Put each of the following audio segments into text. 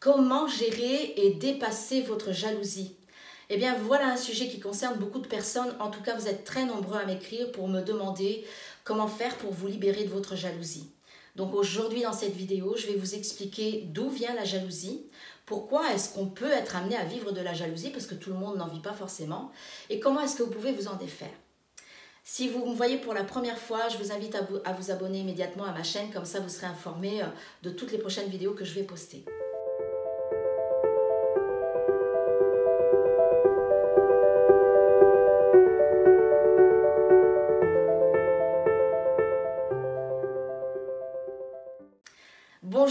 Comment gérer et dépasser votre jalousie Eh bien, voilà un sujet qui concerne beaucoup de personnes. En tout cas, vous êtes très nombreux à m'écrire pour me demander comment faire pour vous libérer de votre jalousie. Donc aujourd'hui, dans cette vidéo, je vais vous expliquer d'où vient la jalousie, pourquoi est-ce qu'on peut être amené à vivre de la jalousie, parce que tout le monde n'en vit pas forcément, et comment est-ce que vous pouvez vous en défaire. Si vous me voyez pour la première fois, je vous invite à vous, à vous abonner immédiatement à ma chaîne, comme ça vous serez informé euh, de toutes les prochaines vidéos que je vais poster.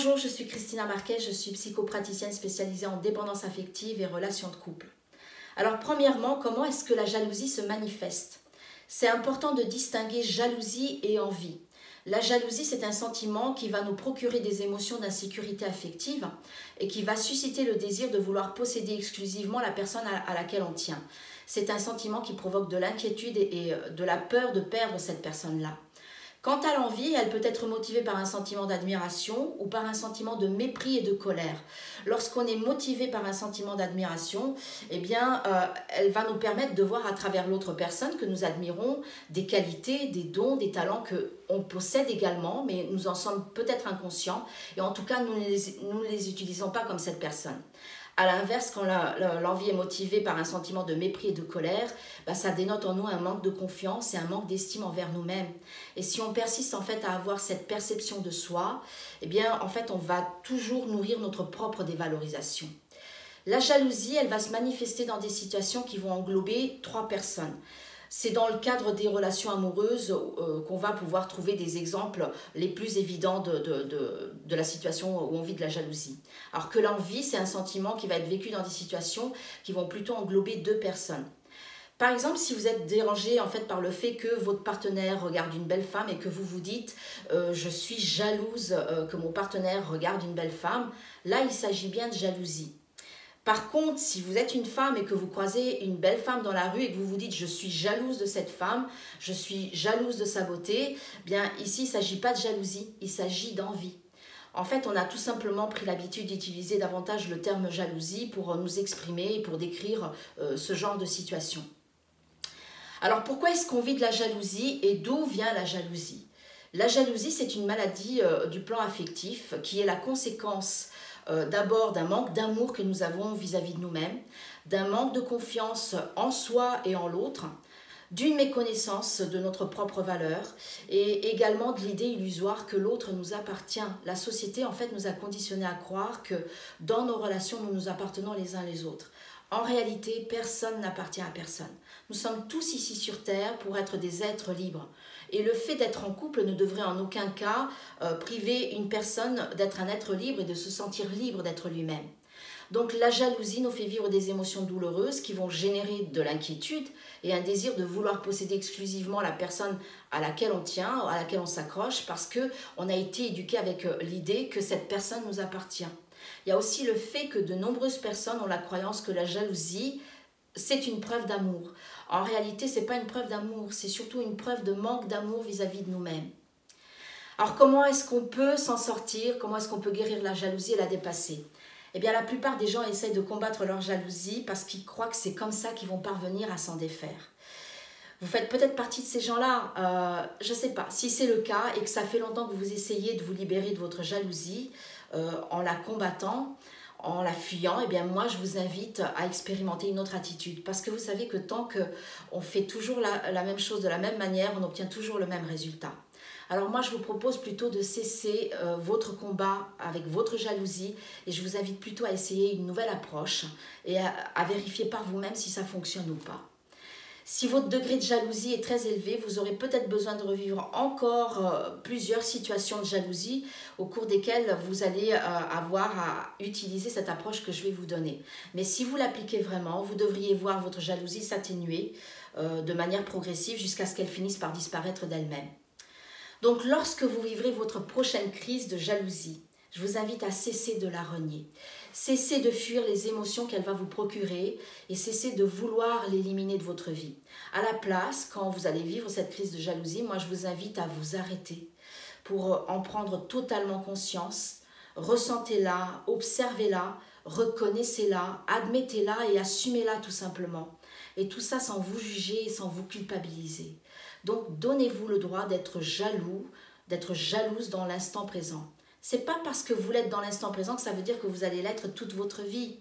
Bonjour, je suis Christina Marquez, je suis psychopraticienne spécialisée en dépendance affective et relations de couple. Alors premièrement, comment est-ce que la jalousie se manifeste? C'est important de distinguer jalousie et envie. La jalousie, c'est un sentiment qui va nous procurer des émotions d'insécurité affective et qui va susciter le désir de vouloir posséder exclusivement la personne à laquelle on tient. C'est un sentiment qui provoque de l'inquiétude et de la peur de perdre cette personne-là. Quant à l'envie, elle peut être motivée par un sentiment d'admiration ou par un sentiment de mépris et de colère. Lorsqu'on est motivé par un sentiment d'admiration, eh bien, euh, elle va nous permettre de voir à travers l'autre personne que nous admirons des qualités, des dons, des talents que on possède également, mais nous en sommes peut-être inconscients et en tout cas, nous ne les utilisons pas comme cette personne. À l'inverse, quand l'envie est motivée par un sentiment de mépris et de colère, bah, ça dénote en nous un manque de confiance et un manque d'estime envers nous-mêmes. Et si on persiste en fait à avoir cette perception de soi, eh bien en fait on va toujours nourrir notre propre dévalorisation. La jalousie, elle va se manifester dans des situations qui vont englober trois personnes. C'est dans le cadre des relations amoureuses euh, qu'on va pouvoir trouver des exemples les plus évidents de, de, la situation où on vit de la jalousie. Alors que l'envie, c'est un sentiment qui va être vécu dans des situations qui vont plutôt englober deux personnes. Par exemple, si vous êtes dérangé en fait par le fait que votre partenaire regarde une belle femme et que vous vous dites euh, je suis jalouse euh, que mon partenaire regarde une belle femme, là il s'agit bien de jalousie. Par contre, si vous êtes une femme et que vous croisez une belle femme dans la rue et que vous vous dites je suis jalouse de cette femme, je suis jalouse de sa beauté, bien ici il ne s'agit pas de jalousie, il s'agit d'envie. En fait, on a tout simplement pris l'habitude d'utiliser davantage le terme jalousie pour nous exprimer et pour décrire euh, ce genre de situation. Alors pourquoi est-ce qu'on vit de la jalousie et d'où vient la jalousie? La jalousie, c'est une maladie euh, du plan affectif qui est la conséquence euh, d'abord d'un manque d'amour que nous avons vis-à-vis de nous-mêmes, d'un manque de confiance en soi et en l'autre, d'une méconnaissance de notre propre valeur et également de l'idée illusoire que l'autre nous appartient. La société, en fait, nous a conditionnés à croire que dans nos relations, nous nous appartenons les uns les autres. En réalité, personne n'appartient à personne. Nous sommes tous ici sur Terre pour être des êtres libres. Et le fait d'être en couple ne devrait en aucun cas euh, priver une personne d'être un être libre et de se sentir libre d'être lui-même. Donc la jalousie nous fait vivre des émotions douloureuses qui vont générer de l'inquiétude et un désir de vouloir posséder exclusivement la personne à laquelle on tient, à laquelle on s'accroche, parce que on a été éduqué avec euh, l'idée que cette personne nous appartient. Il y a aussi le fait que de nombreuses personnes ont la croyance que la jalousie c'est une preuve d'amour. En réalité, ce n'est pas une preuve d'amour, c'est surtout une preuve de manque d'amour vis-à-vis de nous-mêmes. Alors comment est-ce qu'on peut s'en sortir? Comment est-ce qu'on peut guérir la jalousie et la dépasser? Eh bien la plupart des gens essayent de combattre leur jalousie parce qu'ils croient que c'est comme ça qu'ils vont parvenir à s'en défaire. Vous faites peut-être partie de ces gens-là, euh, je ne sais pas. Si c'est le cas et que ça fait longtemps que vous essayez de vous libérer de votre jalousie euh, en la combattant, en la fuyant, eh bien moi je vous invite à expérimenter une autre attitude. Parce que vous savez que tant qu'on fait toujours la, même chose de la même manière, on obtient toujours le même résultat. Alors moi je vous propose plutôt de cesser euh, votre combat avec votre jalousie et je vous invite plutôt à essayer une nouvelle approche et à vérifier par vous-même si ça fonctionne ou pas. Si votre degré de jalousie est très élevé, vous aurez peut-être besoin de revivre encore euh, plusieurs situations de jalousie au cours desquelles vous allez euh, avoir à utiliser cette approche que je vais vous donner. Mais si vous l'appliquez vraiment, vous devriez voir votre jalousie s'atténuer euh, de manière progressive jusqu'à ce qu'elle finisse par disparaître d'elle-même. Donc lorsque vous vivrez votre prochaine crise de jalousie, je vous invite à cesser de la renier. Cessez de fuir les émotions qu'elle va vous procurer et cessez de vouloir l'éliminer de votre vie. À la place, quand vous allez vivre cette crise de jalousie, moi je vous invite à vous arrêter pour euh, en prendre totalement conscience, Ressentez-la, observez-la, reconnaissez-la, admettez-la et assumez-la tout simplement. Et tout ça sans vous juger et sans vous culpabiliser. Donc donnez-vous le droit d'être jaloux, d'être jalouse dans l'instant présent. C'est pas parce que vous l'êtes dans l'instant présent que ça veut dire que vous allez l'être toute votre vie.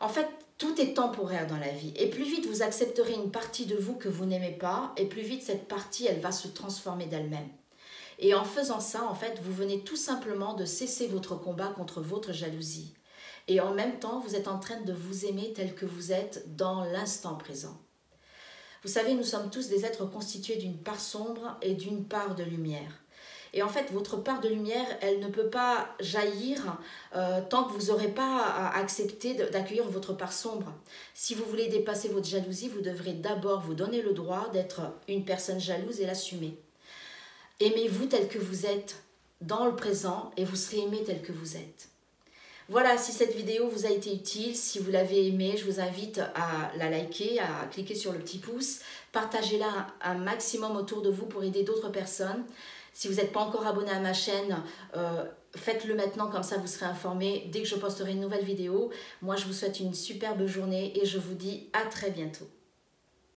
En fait, tout est temporaire dans la vie. Et plus vite vous accepterez une partie de vous que vous n'aimez pas, et plus vite cette partie, elle va se transformer d'elle-même. Et en faisant ça, en fait, vous venez tout simplement de cesser votre combat contre votre jalousie. Et en même temps, vous êtes en train de vous aimer tel que vous êtes dans l'instant présent. Vous savez, nous sommes tous des êtres constitués d'une part sombre et d'une part de lumière. Et en fait, votre part de lumière, elle ne peut pas jaillir euh, tant que vous n'aurez pas accepté d'accueillir votre part sombre. Si vous voulez dépasser votre jalousie, vous devrez d'abord vous donner le droit d'être une personne jalouse et l'assumer. Aimez-vous tel que vous êtes dans le présent et vous serez aimé tel que vous êtes. Voilà, si cette vidéo vous a été utile, si vous l'avez aimée, je vous invite à la liker, à cliquer sur le petit pouce, partagez-la un maximum autour de vous pour aider d'autres personnes. Si vous n'êtes pas encore abonné à ma chaîne, euh, faites-le maintenant, comme ça vous serez informé dès que je posterai une nouvelle vidéo. Moi, je vous souhaite une superbe journée et je vous dis à très bientôt.